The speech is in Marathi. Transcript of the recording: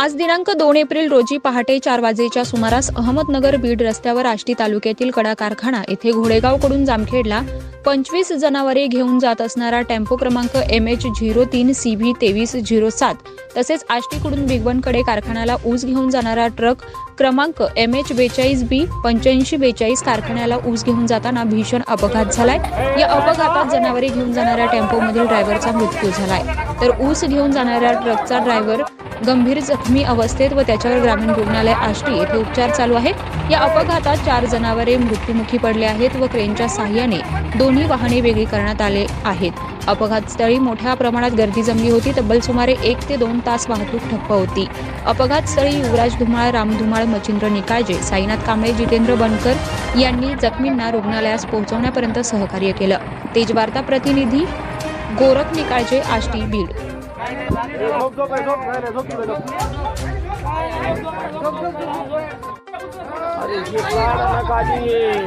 आज दिनांक दोन एप्रिल रोजी पहाटे चार वाजेच्या सुमारास अहमदनगर बीड रस्त्यावर आष्टी तालुक्यातील कडा कारखाना येथे घोडेगावकडून जामखेडला पंचवीस जनावरे घेऊन जात असणारा टेम्पो क्रमांक एम एच झिरो तीन सी व्ही तेवीस झिरो सात तसेच आष्टीकडून बिगवनकडे कारखान्याला ऊस घेऊन जाणारा ट्रक क्रमांक एम एच बेचाळीस बी पंच्याऐंशी बेचाळीस कारखान्याला ऊस घेऊन जाताना भीषण अपघात झालाय. या अपघातात जनावरे घेऊन जाणाऱ्या टेम्पोमधील ड्रायव्हरचा मृत्यू झालाय. तर ऊस घेऊन जाणाऱ्या ट्रकचा ड्रायव्हर गंभीर जखमी अवस्थेत व त्याच्यावर ग्रामीण रुग्णालय आष्टी येथे उपचार चालू आहेत. या अपघातात चार जनावरे मृत्युमुखी पडले आहेत व क्रेनच्या सहाय्याने दोन्ही वाहने वेगळी करण्यात आले आहेत. अपघातस्थळी मोठ्या प्रमाणात गर्दी जमली होती. तब्बल सुमारे एक ते दोन तास वाहतूक ठप्प होती. अपघातस्थळी युवराज धुमाळ राम धुमाळ मचिंद्र निकाळजे साईनाथ कांबळे जितेंद्र बनकर यांनी जखमींना रुग्णालयास पोहोचवण्यापर्यंत सहकार्य केलं. तेजवार्ता प्रतिनिधी गोरख निकाळजे आष्टी बीड. झोप झोप आहे झोप नाही झोप अरे नका जी